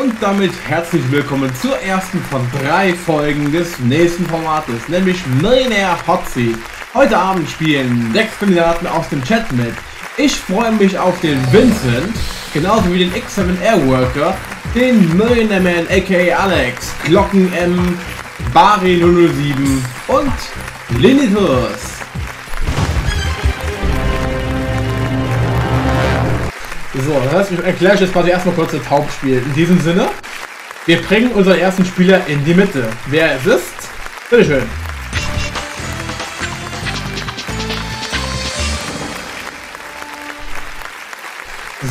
Und damit herzlich willkommen zur ersten von drei Folgen des nächsten Formates, nämlich Millionaire Hot Seat. Heute Abend spielen sechs Kandidaten aus dem Chat mit. Ich freue mich auf den Vincent, genauso wie den X7 Airworker, den Millionaire Man aka Alex, Glocken M, Bari 007 und Linitus. So, das heißt, ich erkläre euch jetzt quasi erstmal kurz das Hauptspiel. In diesem Sinne, wir bringen unseren ersten Spieler in die Mitte. Wer es ist, bitteschön.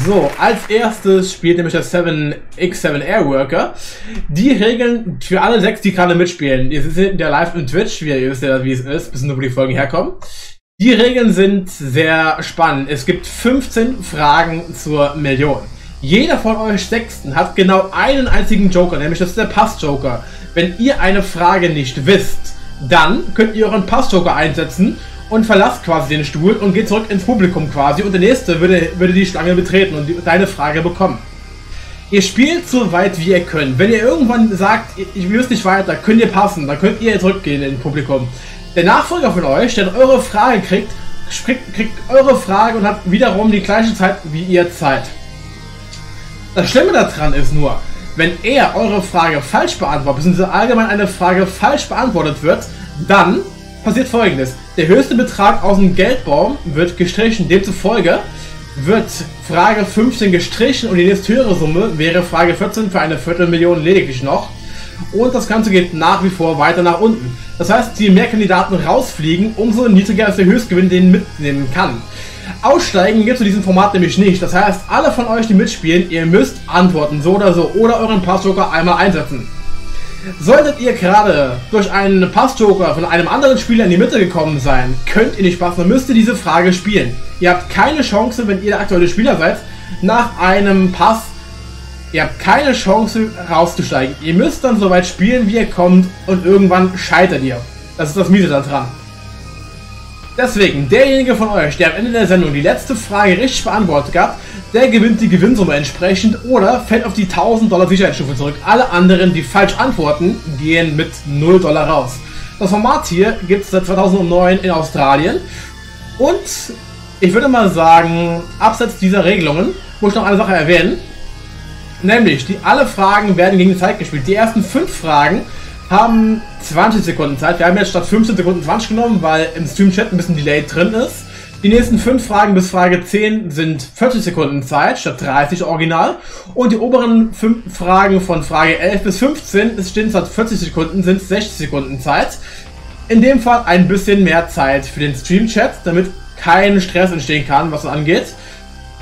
So, als erstes spielt nämlich der 7X7 Airworker. Die Regeln für alle sechs, die gerade mitspielen. Ihr seht ja live im Twitch, wie ihr wisst ja, wie es ist, bis nur wo die Folgen herkommen. Die Regeln sind sehr spannend. Es gibt 15 Fragen zur Million. Jeder von euch Sechsten hat genau einen einzigen Joker, nämlich das ist der Pass-Joker. Wenn ihr eine Frage nicht wisst, dann könnt ihr euren Pass-Joker einsetzen und verlasst quasi den Stuhl und geht zurück ins Publikum quasi und der nächste würde, würde die Schlange betreten und die, deine Frage bekommen. Ihr spielt so weit wie ihr könnt. Wenn ihr irgendwann sagt, ich will nicht weiter, könnt ihr passen, dann könnt ihr zurückgehen ins Publikum. Der Nachfolger von euch, der eure Frage kriegt, kriegt, eure Frage und hat wiederum die gleiche Zeit wie ihr Zeit. Das Schlimme daran ist nur, wenn er eure Frage falsch beantwortet, beziehungsweise allgemein eine Frage falsch beantwortet wird, dann passiert folgendes. Der höchste Betrag aus dem Geldbaum wird gestrichen. Demzufolge wird Frage 15 gestrichen und die nächste höhere Summe wäre Frage 14 für eine Viertelmillion lediglich noch. Und das Ganze geht nach wie vor weiter nach unten. Das heißt, je mehr Kandidaten rausfliegen, umso niedriger ist der Höchstgewinn, den mitnehmen kann. Aussteigen gibt es zu diesem Format nämlich nicht. Das heißt, alle von euch, die mitspielen, ihr müsst antworten, so oder so, oder euren Passjoker einmal einsetzen. Solltet ihr gerade durch einen Passjoker von einem anderen Spieler in die Mitte gekommen sein, könnt ihr nicht passen, müsst ihr diese Frage spielen. Ihr habt keine Chance, wenn ihr der aktuelle Spieler seid, nach einem Pass Ihr habt keine Chance rauszusteigen. Ihr müsst dann so weit spielen, wie ihr kommt und irgendwann scheitert ihr. Das ist das Miese daran. Deswegen, derjenige von euch, der am Ende der Sendung die letzte Frage richtig beantwortet hat, der gewinnt die Gewinnsumme entsprechend oder fällt auf die 1000 Dollar Sicherheitsstufe zurück. Alle anderen, die falsch antworten, gehen mit 0 Dollar raus. Das Format hier gibt es seit 2009 in Australien und ich würde mal sagen, abseits dieser Regelungen, muss ich noch eine Sache erwähnen. Nämlich, die, alle Fragen werden gegen die Zeit gespielt. Die ersten fünf Fragen haben 20 Sekunden Zeit. Wir haben jetzt statt 15 Sekunden 20 genommen, weil im Stream-Chat ein bisschen Delay drin ist. Die nächsten fünf Fragen bis Frage 10 sind 40 Sekunden Zeit statt 30 original. Und die oberen fünf Fragen von Frage 11 bis 15 es stehen statt 40 Sekunden, sind 60 Sekunden Zeit. In dem Fall ein bisschen mehr Zeit für den Stream-Chat, damit kein Stress entstehen kann, was es angeht.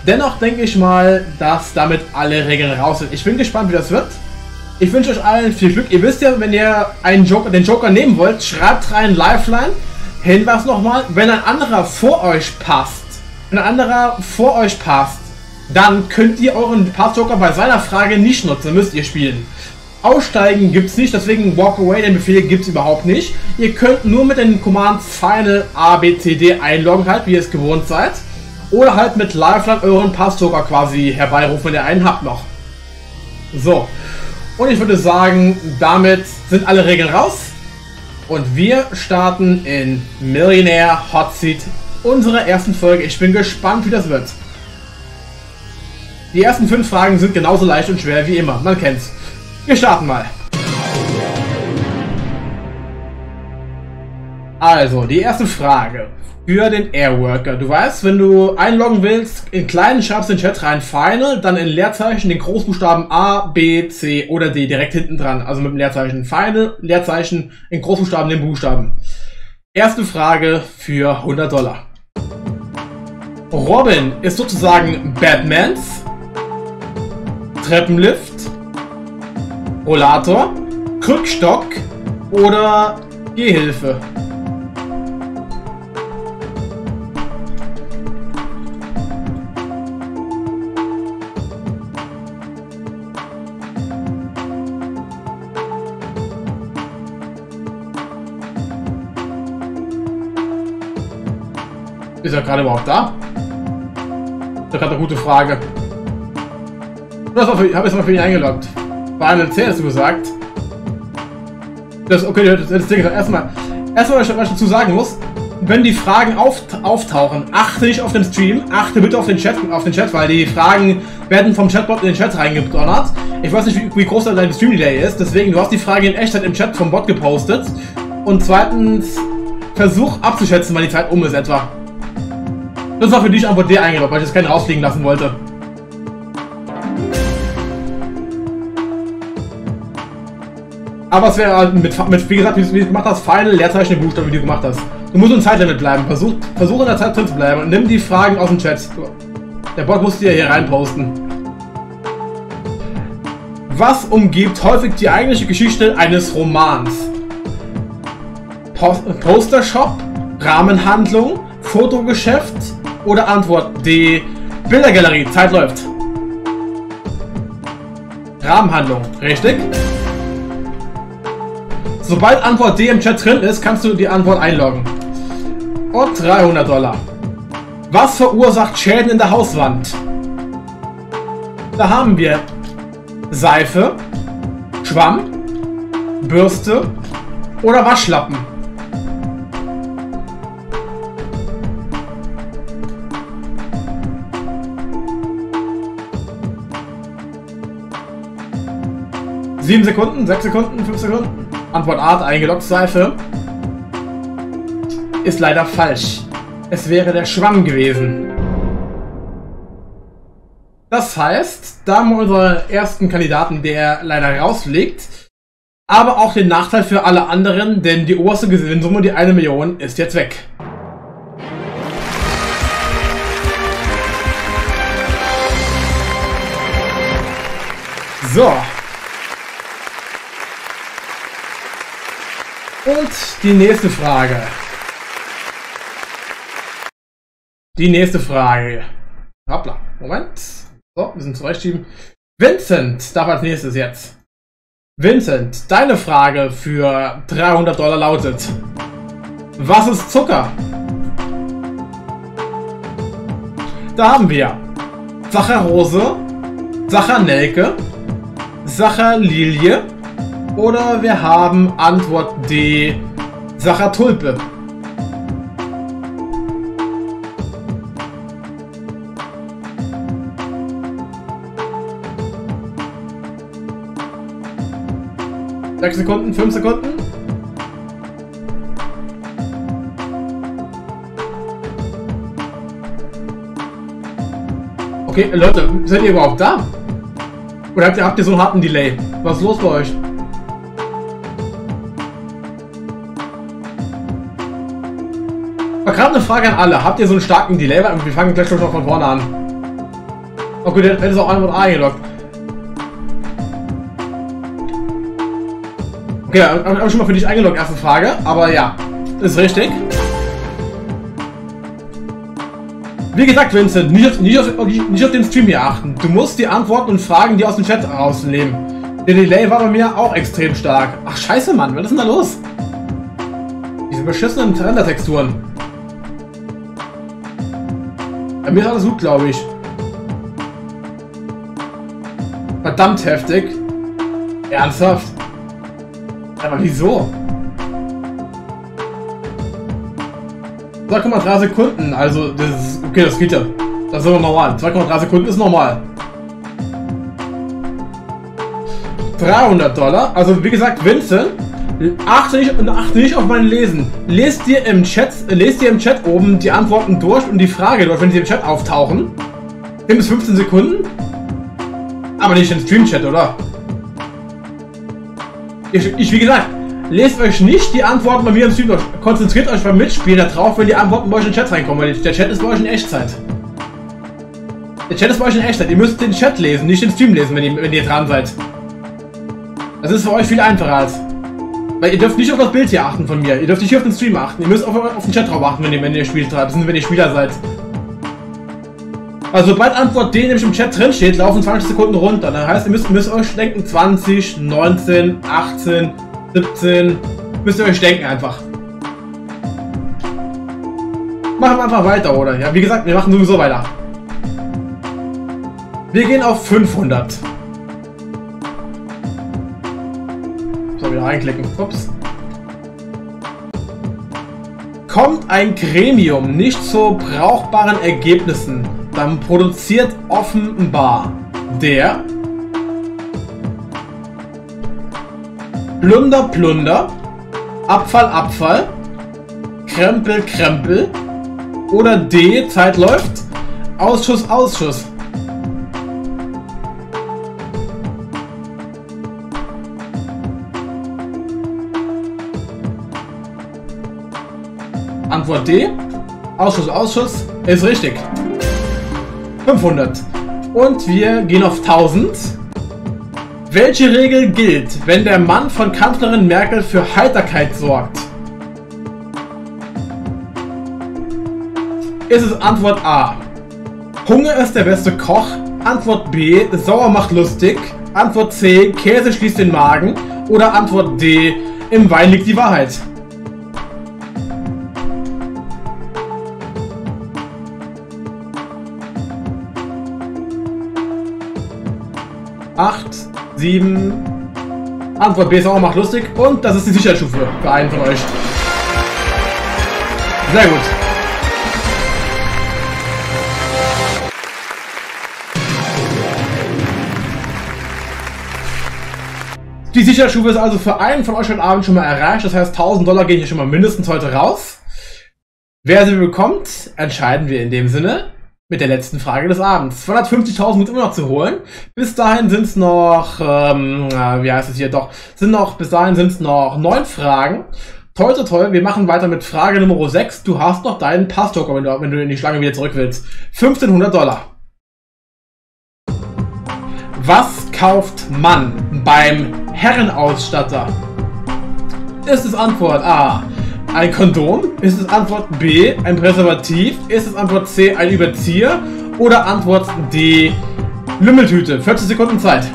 Dennoch denke ich mal, dass damit alle Regeln raus sind. Ich bin gespannt, wie das wird. Ich wünsche euch allen viel Glück. Ihr wisst ja, wenn ihr einen Joker, den Joker nehmen wollt, schreibt rein Lifeline. Hinweis nochmal, wenn ein anderer vor euch passt, ein anderer vor euch passt, dann könnt ihr euren Pass-Joker bei seiner Frage nicht nutzen, müsst ihr spielen. Aussteigen gibt es nicht, deswegen Walk Away, den Befehl gibt es überhaupt nicht. Ihr könnt nur mit den Commands Final A, B, C, D einloggen, halt, wie ihr es gewohnt seid. Oder halt mit Lifeline euren Passjoker quasi herbeirufen, wenn ihr einen habt noch. So. Und ich würde sagen, damit sind alle Regeln raus. Und wir starten in Millionaire Hot Seat unserer ersten Folge. Ich bin gespannt, wie das wird. Die ersten fünf Fragen sind genauso leicht und schwer wie immer. Man kennt's. Wir starten mal. Also, die erste Frage für den Airworker. Du weißt, wenn du einloggen willst, in kleinen schreibst den Chat rein Final, dann in Leerzeichen den Großbuchstaben A, B, C oder D direkt hinten dran. Also mit dem Leerzeichen Final, Leerzeichen in Großbuchstaben den Buchstaben. Erste Frage für 100 Dollar. Robin ist sozusagen Batmans Treppenlift, Rollator, Krückstock oder Gehhilfe. Ist er gerade überhaupt da? Das ist gerade eine gute Frage. Das habe ich jetzt mal für ihn eingeloggt. Bei einem C hast du gesagt. Das, okay, das, das Ding ist erstmal, erstmal, was ich dazu sagen muss, wenn die Fragen auf, auftauchen, achte nicht auf den Stream, achte bitte auf den Chat, auf den Chat, weil die Fragen werden vom Chatbot in den Chat reingedonnert. Ich weiß nicht, wie, wie groß dein Stream-Delay ist, deswegen, du hast die Frage in Echtzeit im Chat vom Bot gepostet. Und zweitens, versuch abzuschätzen, wann die Zeit um ist etwa. Das war für dich einfach der eingeloggt, weil ich das keinen rausfliegen lassen wollte. Aber es wäre halt mit, mit, wie gesagt, wie du gemacht Final, Leerzeichen, Buchstaben, wie du gemacht hast. Du musst im Zeitlimit bleiben. Versuch, versuch in der Zeit drin zu bleiben und nimm die Fragen aus dem Chat. Der Bot muss dir hier reinposten. Was umgibt häufig die eigentliche Geschichte eines Romans? Post Postershop, Rahmenhandlung, Fotogeschäft oder Antwort D. Bildergalerie, Zeit läuft. Rahmenhandlung, richtig? Sobald Antwort D im Chat drin ist, kannst du die Antwort einloggen. Und 300 Dollar. Was verursacht Schäden in der Hauswand? Da haben wir Seife, Schwamm, Bürste oder Waschlappen. Sieben Sekunden, sechs Sekunden, fünf Sekunden. Antwort A, eingeloggt Seife. Ist leider falsch. Es wäre der Schwamm gewesen. Das heißt, da haben wir unseren ersten Kandidaten, der leider rausfliegt. Aber auch den Nachteil für alle anderen, denn die oberste Gewinnsumme, die eine Million, ist jetzt weg. So, Und die nächste Frage. Die nächste Frage. Hoppla, Moment. So, wir sind zurechtschieben. Vincent darf als nächstes jetzt. Vincent, deine Frage für 300 Dollar lautet. Was ist Zucker? Da haben wir Saccharose, Saccharnelke, Saccharlilie, oder wir haben Antwort D, Sachertulpe. Sechs Sekunden, fünf Sekunden. Okay, Leute, seid ihr überhaupt da? Oder habt ihr, habt ihr so einen harten Delay? Was ist los bei euch? Aber gerade eine Frage an alle. Habt ihr so einen starken Delay? Wir fangen gleich schon von vorne an. Oh gut, dann ist auch Antwort A gelockt. Okay, habe ich schon mal für dich eingeloggt, erste Frage. Aber ja, ist richtig. Wie gesagt, Vincent, nicht auf, nicht, auf, nicht auf, den Stream hier achten. Du musst die Antworten und Fragen, die aus dem Chat rausnehmen. Der Delay war bei mir auch extrem stark. Ach, scheiße, Mann. Was ist denn da los? Diese beschissenen Render-Texturen. Bei mir ist alles gut, glaube ich. Verdammt heftig. Ernsthaft? Aber wieso? 2,3 Sekunden, also das ist, okay, das geht ja. Das ist aber normal. 2,3 Sekunden ist normal. 300 Dollar, also wie gesagt, Vincent, Achte nicht, achte nicht auf mein Lesen. Lest dir im Chat, lest dir im Chat oben die Antworten durch und die Frage durch, wenn sie im Chat auftauchen. 10 bis 15 Sekunden. Aber nicht im Stream-Chat, oder? Ich, ich, wie gesagt, lest euch nicht die Antworten bei mir im Stream durch. Konzentriert euch beim Mitspielen darauf, wenn die Antworten bei euch in den Chat reinkommen, weil der Chat ist bei euch in Echtzeit. Der Chat ist bei euch in Echtzeit. Ihr müsst den Chat lesen, nicht den Stream lesen, wenn ihr, wenn ihr dran seid. Das ist für euch viel einfacher als. Weil ihr dürft nicht auf das Bild hier achten von mir. Ihr dürft nicht hier auf den Stream achten. Ihr müsst auf, auf den Chat drauf achten, wenn ihr, wenn ihr spielt, wenn ihr Spieler seid. Also sobald Antwort D nämlich im Chat drin steht, laufen 20 Sekunden runter. Das heißt, ihr müsst, müsst euch denken 20, 19, 18, 17. Müsst ihr euch denken einfach. Machen wir einfach weiter, oder? Ja, wie gesagt, wir machen sowieso weiter. Wir gehen auf 500. reinklicken. Ups. Kommt ein Gremium nicht zu brauchbaren Ergebnissen, dann produziert offenbar der Plunder Plunder, Abfall Abfall, Krempel Krempel oder D Zeit läuft, Ausschuss Ausschuss. Antwort D. Ausschuss, Ausschuss ist richtig. 500. Und wir gehen auf 1000. Welche Regel gilt, wenn der Mann von Kanzlerin Merkel für Heiterkeit sorgt? Ist es Antwort A. Hunger ist der beste Koch. Antwort B. Sauer macht lustig. Antwort C. Käse schließt den Magen. Oder Antwort D. Im Wein liegt die Wahrheit. Acht, sieben. Antwort B ist auch macht lustig. Und das ist die Sicherheitsstufe für einen von euch. Sehr gut. Die Sicherheitsstufe ist also für einen von euch heute Abend schon mal erreicht. Das heißt, 1000 Dollar gehen hier schon mal mindestens heute raus. Wer sie bekommt, entscheiden wir in dem Sinne mit der letzten Frage des Abends. 250.000 wird immer noch zu holen. Bis dahin sind es noch, ähm, wie heißt es hier doch, sind noch, bis dahin sind es noch neun Fragen. Toll, toll, toll. Wir machen weiter mit Frage Nummer 6. Du hast noch deinen Passtoker, wenn du, wenn du in die Schlange wieder zurück willst. 1500 Dollar. Was kauft man beim Herrenausstatter? Ist es Antwort A. Ein Kondom? Ist es Antwort B. Ein Präservativ? Ist es Antwort C. Ein Überzieher? Oder Antwort D. Lümmeltüte? 40 Sekunden Zeit.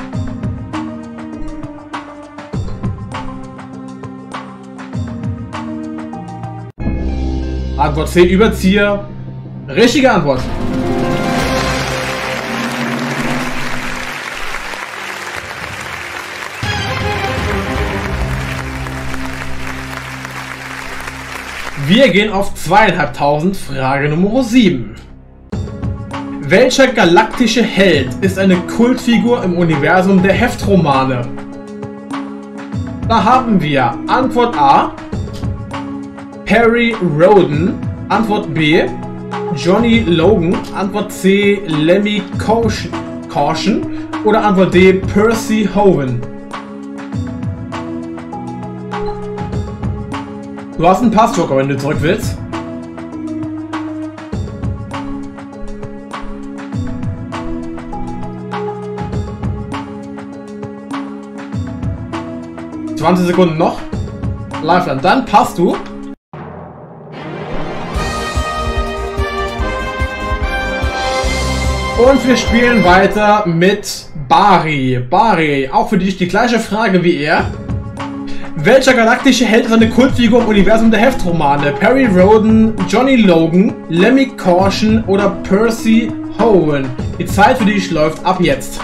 Antwort C. Überzieher. Richtige Antwort. Wir gehen auf zweieinhalbtausend. Frage Nummer 7. Welcher galaktische Held ist eine Kultfigur im Universum der Heftromane? Da haben wir Antwort A. Perry Roden. Antwort B. Johnny Logan. Antwort C. Lemmy Caution. Oder Antwort D. Percy Hoven. Du hast einen Passjoker, wenn du zurück willst. Zwanzig Sekunden noch. Live dann. Dann passt du. Und wir spielen weiter mit Bari. Bari, auch für dich die gleiche Frage wie er. Welcher galaktische Held ist eine Kultfigur im Universum der Heftromane? Perry Roden, Johnny Logan, Lemmy Caution oder Percy Howen? Die Zeit für dich läuft ab jetzt.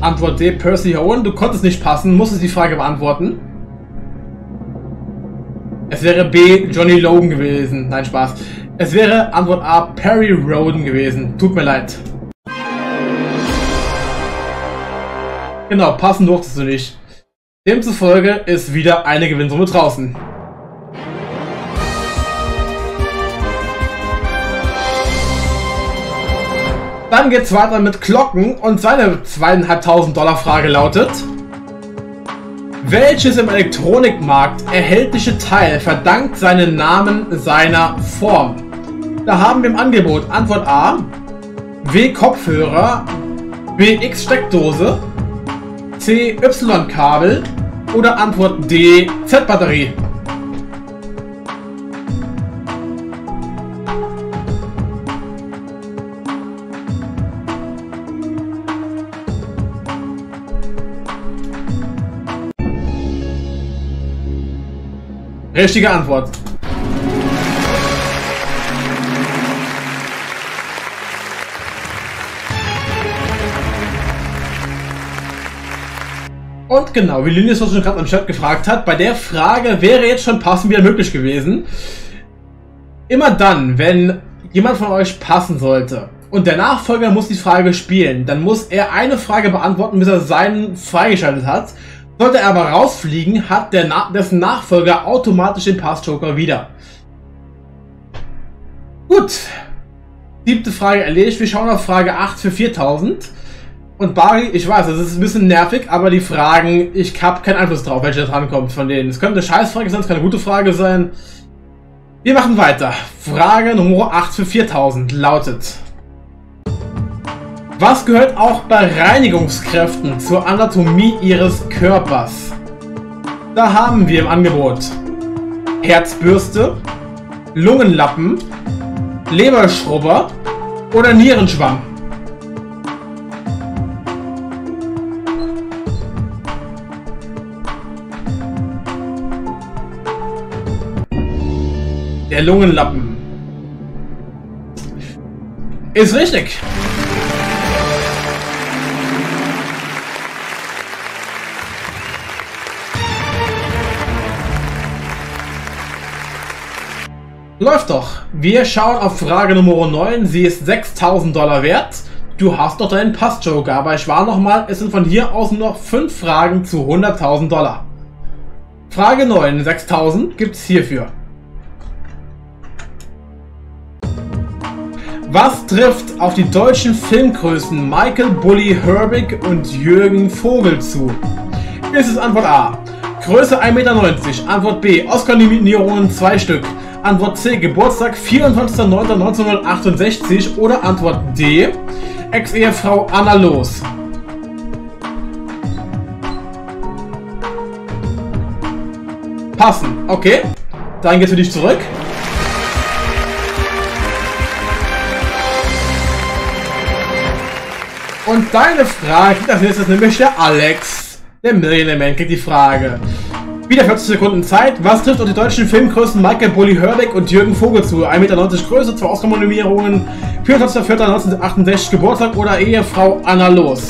Antwort D, Percy Howen. Du konntest nicht passen, musstest die Frage beantworten. Es wäre B. Johnny Logan gewesen. Nein, Spaß. Es wäre Antwort A. Perry Roden gewesen. Tut mir leid. Genau, passen durftest du nicht. Demzufolge ist wieder eine Gewinnsumme draußen. Dann geht's weiter mit Glocken und seine zweieinhalbtausend Dollar Frage lautet welches im Elektronikmarkt erhältliche Teil verdankt seinen Namen seiner Form? Da haben wir im Angebot Antwort A, W Kopfhörer, B X Steckdose, C Y Kabel oder Antwort D Z Batterie. Richtige Antwort. Und genau, wie Linus schon gerade am Chat gefragt hat, bei der Frage wäre jetzt schon passen wieder möglich gewesen. Immer dann, wenn jemand von euch passen sollte und der Nachfolger muss die Frage spielen, dann muss er eine Frage beantworten, bis er seinen freigeschaltet hat. Sollte er aber rausfliegen, hat der Na dessen Nachfolger automatisch den Pass-Joker wieder. Gut. Siebte Frage erledigt. Wir schauen auf Frage 8 für 4000. Und Bari, ich weiß, das ist ein bisschen nervig, aber die Fragen, ich habe keinen Einfluss drauf, welche da drankommt von denen. Es könnte eine Scheißfrage sein, es kann eine gute Frage sein. Wir machen weiter. Frage Nummer 8 für 4000 lautet. Was gehört auch bei Reinigungskräften zur Anatomie ihres Körpers? Da haben wir im Angebot Herzbürste, Lungenlappen, Leberschrubber oder Nierenschwamm. Der Lungenlappen. Ist richtig. Läuft doch. Wir schauen auf Frage Nummer 9. Sie ist 6000 Dollar wert. Du hast doch deinen Pass-Joker, aber ich war nochmal, es sind von hier aus nur noch 5 Fragen zu 100.000 Dollar. Frage 9, 6000 gibt's hierfür. Was trifft auf die deutschen Filmgrößen Michael Bully Herbig und Jürgen Vogel zu? Ist es Antwort A. Größe 1,90 Meter. Antwort B. Oscar-Nominierungen 2 Stück. Antwort C. Geburtstag 24.09.1968. Oder Antwort D. Ex-Ehefrau Anna Los. Passen. Okay. Dann geht's für dich zurück. Und deine Frage als nächstes nämlich der Alex. Der Millionaire Man kriegt die Frage. Wieder 40 Sekunden Zeit. Was trifft auf die deutschen Filmgrößen Michael Bulli Hörbeck und Jürgen Vogel zu? 1,90 Meter Größe, zwei Oscar-Nominierungen, 24.04.1968 Geburtstag oder Ehefrau Anna Los?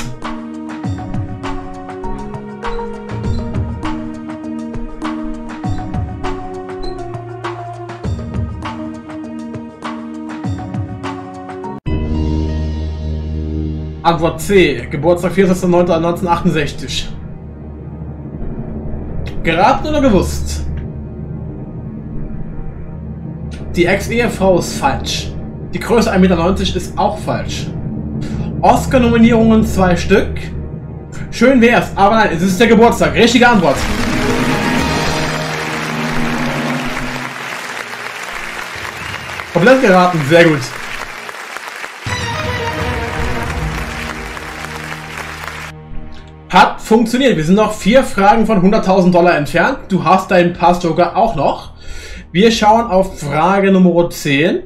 Antwort C. Geburtstag 24.09.1968. Geraten oder gewusst? Die Ex-Ehefrau ist falsch. Die Größe 1,90 Meter ist auch falsch. Oscar-Nominierungen zwei Stück. Schön wär's, aber nein, es ist der Geburtstag. Richtige Antwort. Komplett geraten, sehr gut. Funktioniert. Wir sind noch vier Fragen von 100.000 Dollar entfernt. Du hast deinen Pass-Joker auch noch. Wir schauen auf Frage Nummer 10.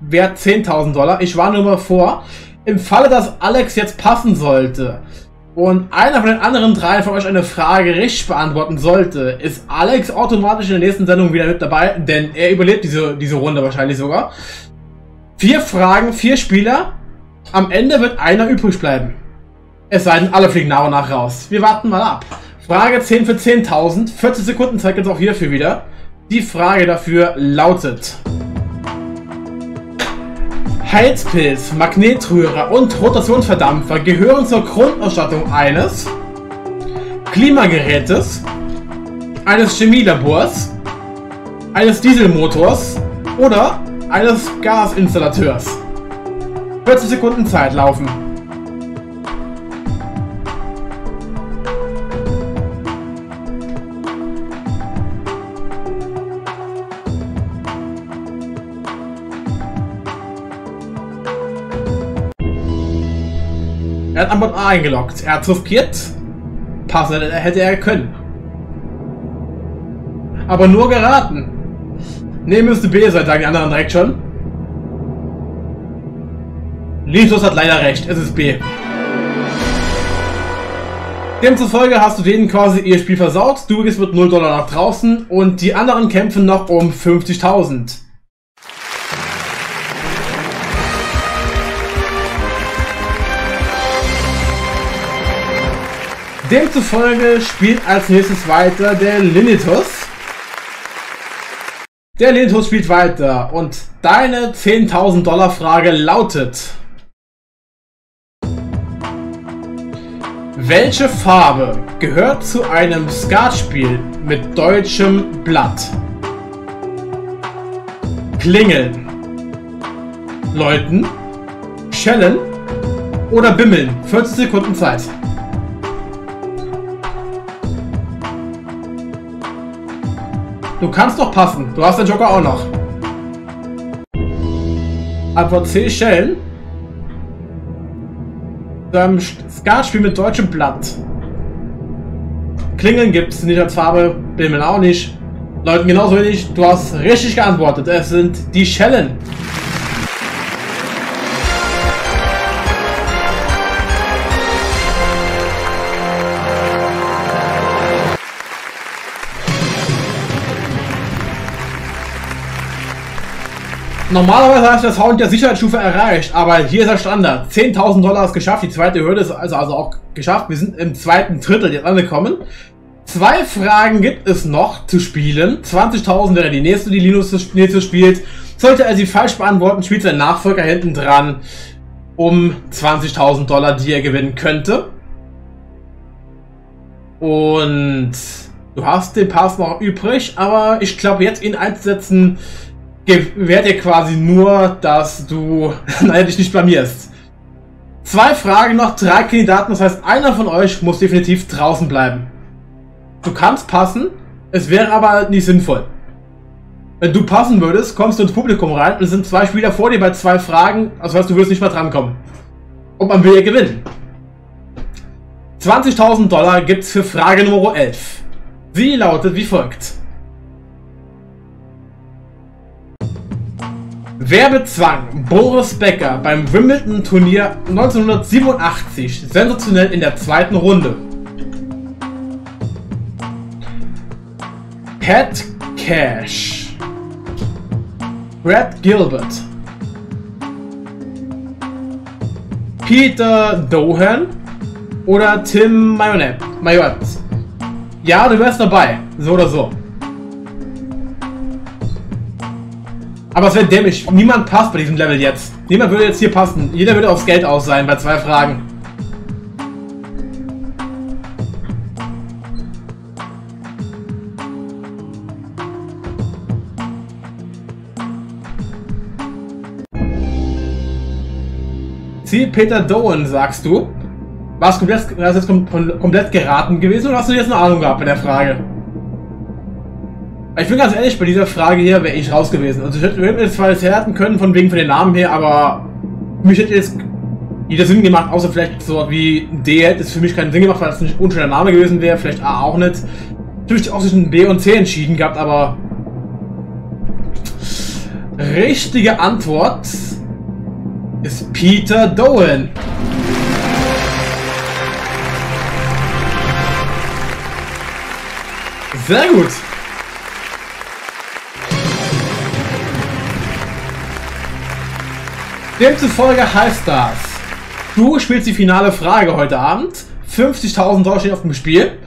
Wert 10.000 Dollar. Ich war nur mal vor. Im Falle, dass Alex jetzt passen sollte und einer von den anderen drei von euch eine Frage richtig beantworten sollte, ist Alex automatisch in der nächsten Sendung wieder mit dabei, denn er überlebt diese, diese Runde wahrscheinlich sogar. Vier Fragen, vier Spieler. Am Ende wird einer übrig bleiben. Es sei denn, alle fliegen nach und nach raus. Wir warten mal ab. Frage 10 für 10.000. 40 Sekunden Zeit jetzt auch hierfür wieder. Die Frage dafür lautet... Heizpilz, Magnetrührer und Rotationsverdampfer gehören zur Grundausstattung eines Klimagerätes, eines Chemielabors, eines Dieselmotors oder eines Gasinstallateurs. 40 Sekunden Zeit laufen. Er hat Antwort A eingeloggt. Er hat riskiert. Passen hätte er können. Aber nur geraten. Ne, müsste B sein, sagen die anderen direkt schon. Litos hat leider recht. Es ist B. Demzufolge hast du denen quasi ihr Spiel versaut, du gehst mit 0 Dollar nach draußen und die anderen kämpfen noch um 50.000. Demzufolge spielt als nächstes weiter der Linitus. Der Linitus spielt weiter und deine 10.000 Dollar Frage lautet... Welche Farbe gehört zu einem Skatspiel mit deutschem Blatt? Klingeln, Läuten, Schellen oder Bimmeln? 40 Sekunden Zeit. Du kannst doch passen. Du hast den Joker auch noch. Antwort C, Schellen. Ähm, Skatspiel mit deutschem Blatt. Klingeln gibt es nicht als Farbe, Bimmeln auch nicht. Leuten genauso wenig. Du hast richtig geantwortet. Es sind die Schellen. Normalerweise hast du das Sound der Sicherheitsstufe erreicht, aber hier ist der Standard. 10.000 Dollar ist geschafft, die zweite Hürde ist also, also auch geschafft. Wir sind im zweiten Drittel jetzt angekommen. Zwei Fragen gibt es noch zu spielen. 20.000 wäre die nächste, die Linus nächste spielt. Sollte er sie falsch beantworten, spielt sein Nachfolger hinten dran um 20.000 Dollar, die er gewinnen könnte. Und du hast den Pass noch übrig, aber ich glaube, jetzt ihn einzusetzen, gewährt dir quasi nur, dass du naja, dich nicht blamierst. Zwei Fragen noch, drei Kandidaten, das heißt, einer von euch muss definitiv draußen bleiben. Du kannst passen, es wäre aber nicht sinnvoll. Wenn du passen würdest, kommst du ins Publikum rein und es sind zwei Spieler vor dir bei zwei Fragen, also heißt, du wirst nicht mal drankommen. Und man will ja gewinnen. 20.000 Dollar gibt es für Frage Nummer 11. Sie lautet wie folgt. Wer bezwang Boris Becker beim Wimbledon-Turnier 1987 sensationell in der zweiten Runde? Pat Cash, Brad Gilbert, Peter Dohan. Oder Tim Mayonet? Ja, du wärst dabei, so oder so. Aber es wäre dämlich. Niemand passt bei diesem Level jetzt. Niemand würde jetzt hier passen. Jeder würde aufs Geld aus sein bei zwei Fragen. Ziel Peter Doan, sagst du? Warst du jetzt komplett geraten gewesen oder hast du jetzt eine Ahnung gehabt bei der Frage? Ich bin ganz ehrlich, bei dieser Frage hier wäre ich raus gewesen. Also ich hätte mir jetzt härten können, von wegen von den Namen her, aber mich hätte jetzt jeder Sinn gemacht, außer vielleicht so wie D hätte es für mich keinen Sinn gemacht, weil es nicht unschöner Name gewesen wäre, vielleicht A auch nicht. Natürlich auch zwischen B und C entschieden gehabt, aber richtige Antwort ist Peter Dolan. Sehr gut. Demzufolge heißt das, du spielst die finale Frage heute Abend. 50.000 Dollar stehen auf dem Spiel.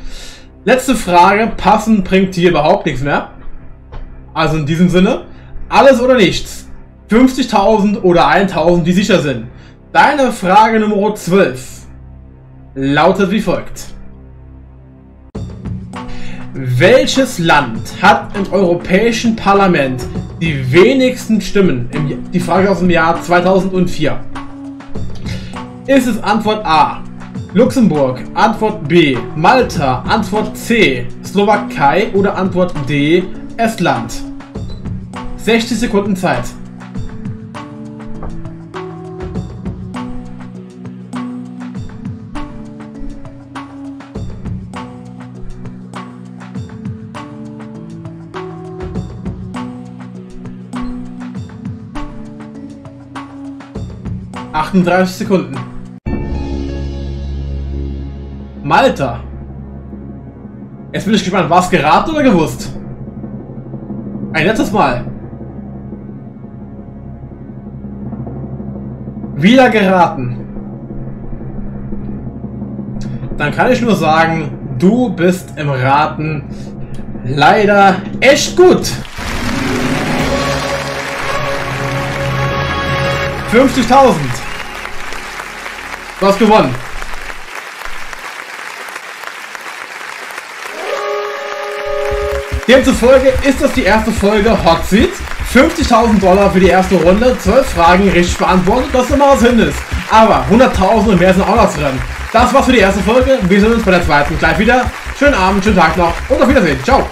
Letzte Frage, passen bringt hier überhaupt nichts mehr. Also in diesem Sinne, alles oder nichts. 50.000 oder 1.000, die sicher sind. Deine Frage Nummer 12 lautet wie folgt. Welches Land hat im Europäischen Parlament die wenigsten Stimmen? die Frage aus dem Jahr 2004. Ist es Antwort A. Luxemburg, Antwort B. Malta, Antwort C. Slowakei oder Antwort D. Estland? 60 Sekunden Zeit. 38 Sekunden. Malta. Jetzt bin ich gespannt, war es geraten oder gewusst? Ein letztes Mal. Wieder geraten. Dann kann ich nur sagen, du bist im Raten leider echt gut. 50.000. Du hast gewonnen. Demzufolge ist das die erste Folge Hot Seat. 50.000 Dollar für die erste Runde, 12 Fragen richtig beantwortet, das ist immer was ist. Aber 100.000 und mehr sind auch noch drin. Das war's für die erste Folge. Wir sehen uns bei der zweiten gleich wieder. Schönen Abend, schönen Tag noch und auf Wiedersehen. Ciao.